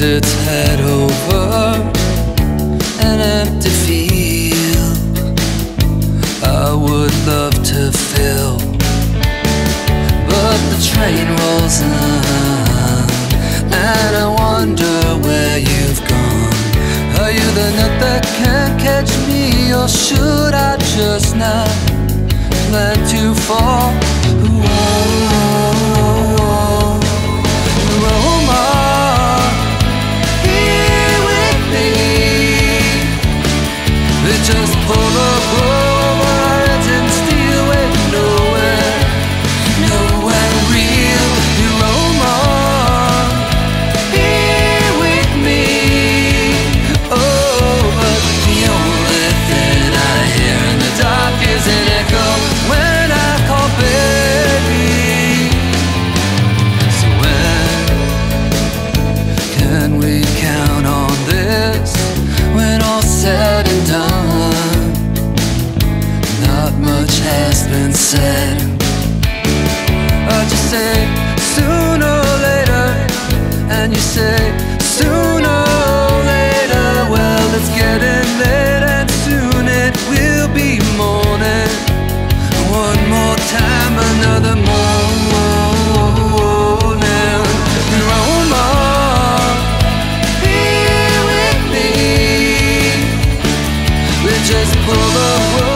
its head over an empty field I would love to fill But the train rolls on And I wonder where you've gone Are you the net that can't catch me Or should I just not plan to fall? Just pull been said. Oh, I just say sooner or later And you say sooner or later. Well, it's getting late and soon it will be morning. One more time, another morning. You're on Roma, here with me. We just pull the away